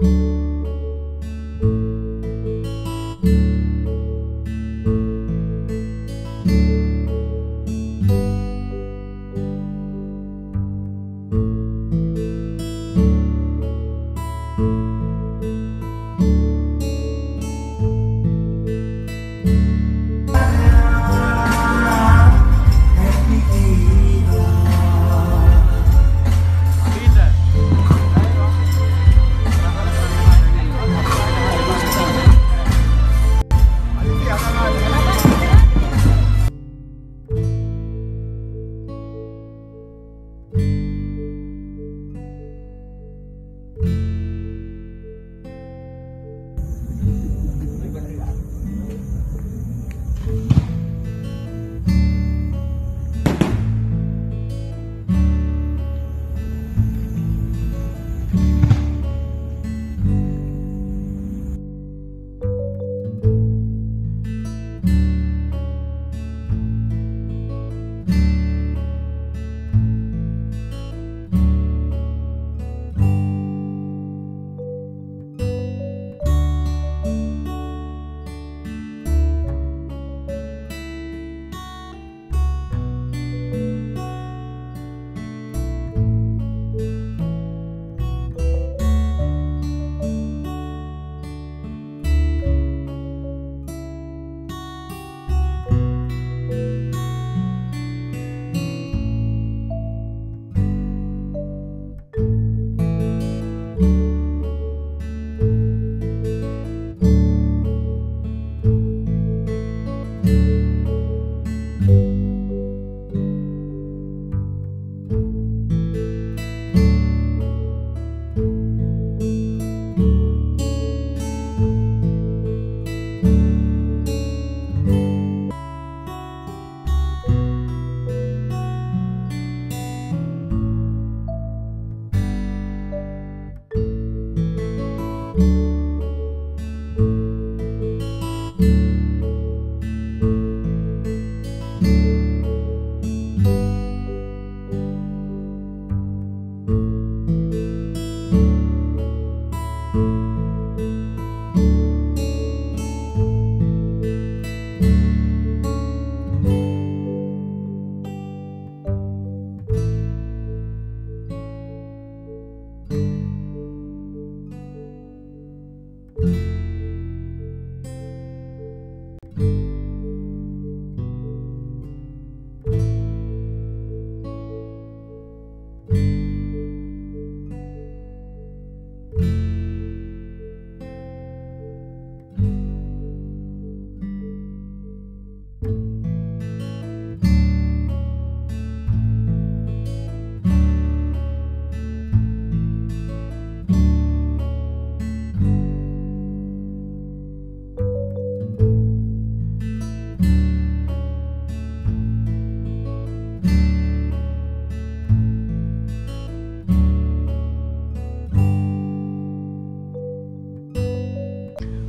you